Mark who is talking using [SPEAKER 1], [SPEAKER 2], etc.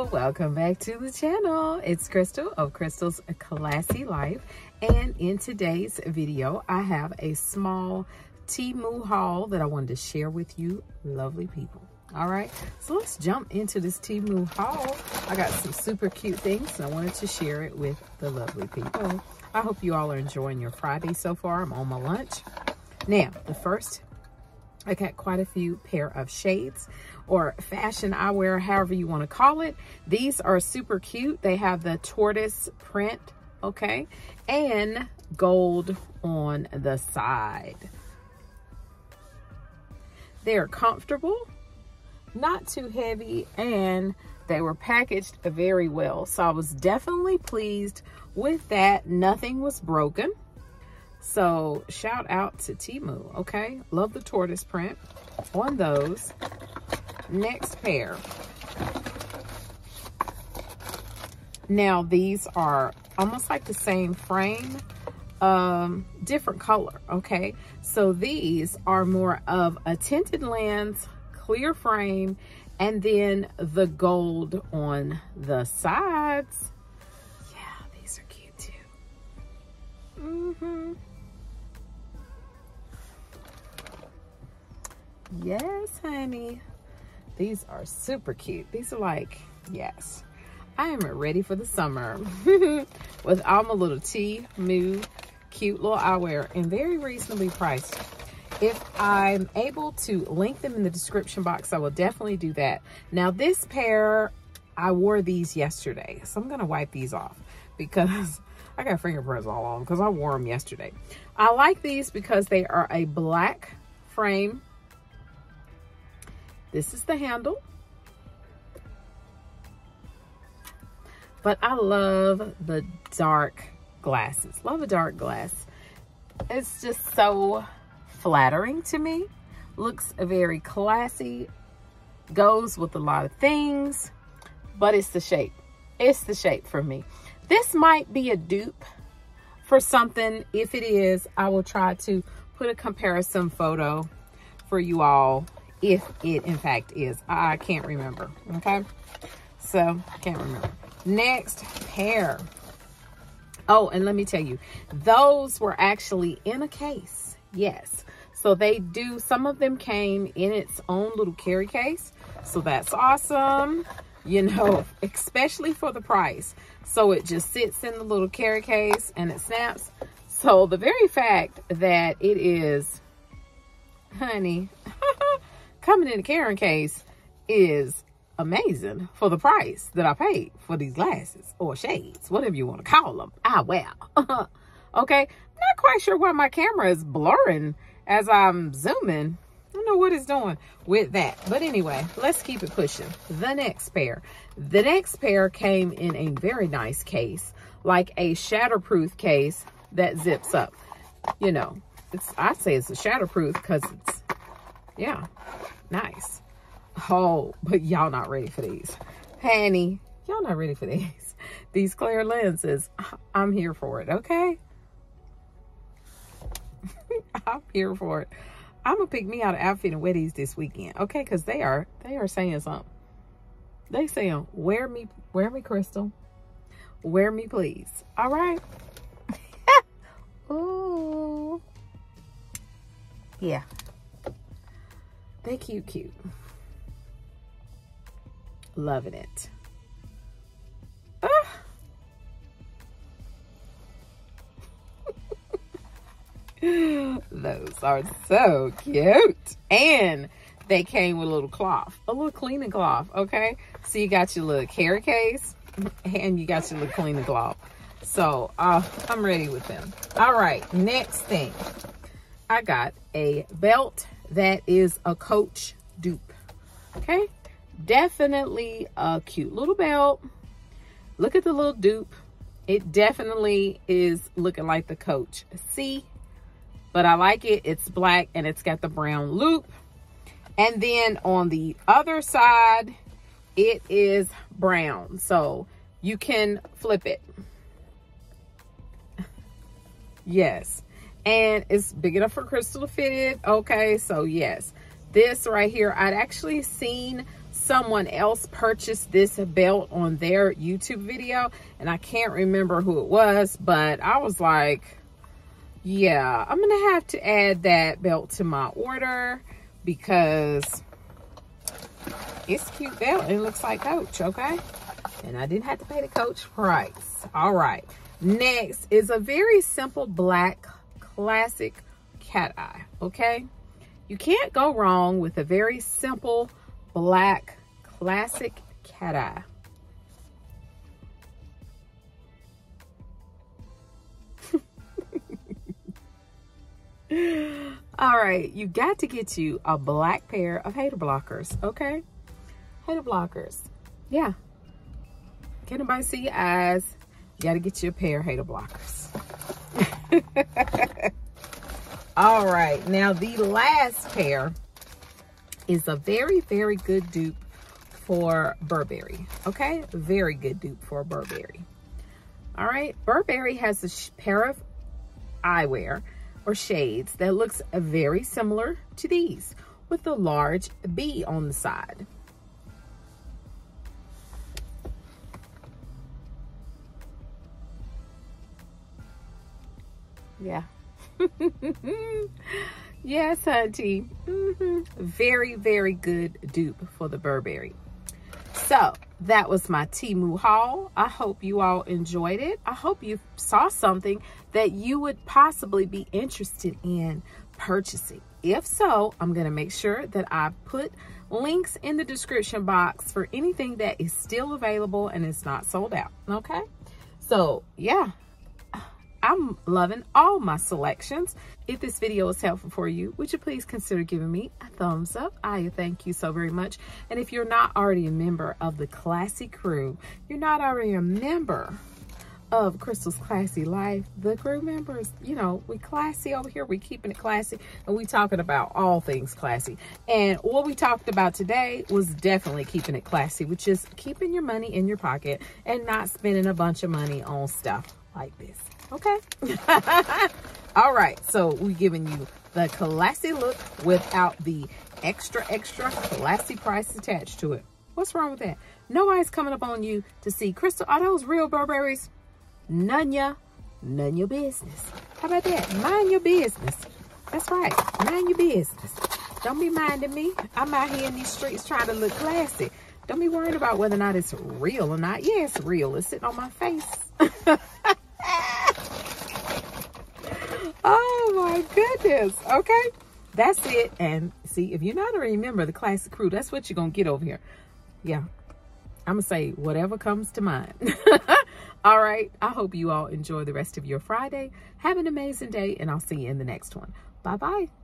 [SPEAKER 1] Welcome back to the channel. It's Crystle of Crystle's Classy Life. And in today's video, I have a small Temu haul that I wanted to share with you lovely people. All right, so let's jump into this Temu haul. I got some super cute things and I wanted to share it with the lovely people. I hope you all are enjoying your Friday so far. I'm on my lunch. Now, the first I got quite a few pair of shades or fashion eyewear, however you want to call it. These are super cute. They have the tortoise print, okay, and gold on the side. They're comfortable, not too heavy, and they were packaged very well. So I was definitely pleased with that. Nothing was broken. So shout out to Temu, okay? Love the tortoise print on those. Next pair. Now these are almost like the same frame, um, different color, okay? So these are more of a tinted lens, clear frame, and then the gold on the sides. Yeah, these are cute too. Mm-hmm. Yes, honey. These are super cute. These are like, yes. I am ready for the summer with all my little tea, moo, cute little eyewear and very reasonably priced. If I'm able to link them in the description box, I will definitely do that. Now this pair, I wore these yesterday. So I'm gonna wipe these off because I got fingerprints all on because I wore them yesterday. I like these because they are a black frame this is the handle. But I love the dark glasses. Love a dark glass. It's just so flattering to me. Looks very classy. Goes with a lot of things. But it's the shape. It's the shape for me. This might be a dupe for something. If it is, I will try to put a comparison photo for you all if it in fact is. I can't remember, okay? So, I can't remember. Next pair. Oh, and let me tell you, those were actually in a case. Yes. So they do, some of them came in its own little carry case. So that's awesome, you know, especially for the price. So it just sits in the little carry case and it snaps. So the very fact that it is, honey, coming in a carrying case is amazing for the price that I paid for these glasses or shades, whatever you want to call them. Ah, well. okay. Not quite sure why my camera is blurring as I'm zooming. I don't know what it's doing with that. But anyway, let's keep it pushing. The next pair. The next pair came in a very nice case, like a shatterproof case that zips up. You know, it's I say it's a shatterproof because it's, yeah, Nice. Oh, but y'all not ready for these. Honey, y'all not ready for these. These clear lenses. I'm here for it, okay? I'm here for it. I'm gonna pick me out an outfit and wear these this weekend, okay? Because they are they are saying something. They saying, wear me, wear me, Crystle. Wear me, please. All right. Ooh. Yeah, they cute, cute. Loving it. Ah. Those are so cute. And they came with a little cloth, a little cleaning cloth, okay? So you got your little carry case and you got your little cleaning cloth. So uh, I'm ready with them. All right, next thing. I got a belt that is a Coach dupe. Okay, definitely a cute little belt. Look at the little dupe. It definitely is looking like the Coach C, but I like it. It's black and it's got the brown loop. And then on the other side, it is brown. So you can flip it. yes and it's big enough for Crystle to fit it. Okay, so yes, this right here, I'd actually seen someone else purchase this belt on their YouTube video and I can't remember who it was, but I was like, yeah, I'm to have to add that belt to my order because it's cute belt. It looks like Coach, okay? And I didn't have to pay the Coach price. All right. Next is a very simple black classic cat eye, okay? You can't go wrong with a very simple black classic cat eye. All right, you got to get you a black pair of hater blockers, okay? Hater blockers. Yeah. Can anybody see your eyes. You got to get you a pair of hater blockers. All right, now the last pair is a very, very good dupe for Burberry. Okay, very good dupe for Burberry. All right, Burberry has a pair of eyewear or shades that looks very similar to these with a large B on the side. Yeah. yes, auntie. Mm -hmm. Very, very good dupe for the Burberry. So that was my Temu haul. I hope you all enjoyed it. I hope you saw something that you would possibly be interested in purchasing. If so, I'm going to make sure that I put links in the description box for anything that is still available and is not sold out. Okay. So yeah, I'm loving all my selections. If this video was helpful for you, would you please consider giving me a thumbs up? I thank you so very much. And if you're not already a member of the Classy Crew, you're not already a member of Crystle's Classy Life, the crew members, you know, we classy over here. We keeping it classy and we talking about all things classy. And what we talked about today was definitely keeping it classy, which is keeping your money in your pocket and not spending a bunch of money on stuff like this. Okay. All right. So we're giving you the classy look without the extra, extra classy price attached to it. What's wrong with that? Nobody's coming up on you to see, Crystle, are those real Burberrys? None ya, none your business. How about that? Mind your business. That's right. Mind your business. Don't be minding me. I'm out here in these streets trying to look classy. Don't be worried about whether or not it's real or not. Yeah, it's real. It's sitting on my face. oh my goodness. Okay. That's it. And see, if you're not a member of the classic crew, that's what you're going to get over here. Yeah. I'm going to say whatever comes to mind. all right. I hope you all enjoy the rest of your Friday. Have an amazing day, and I'll see you in the next one. Bye-bye.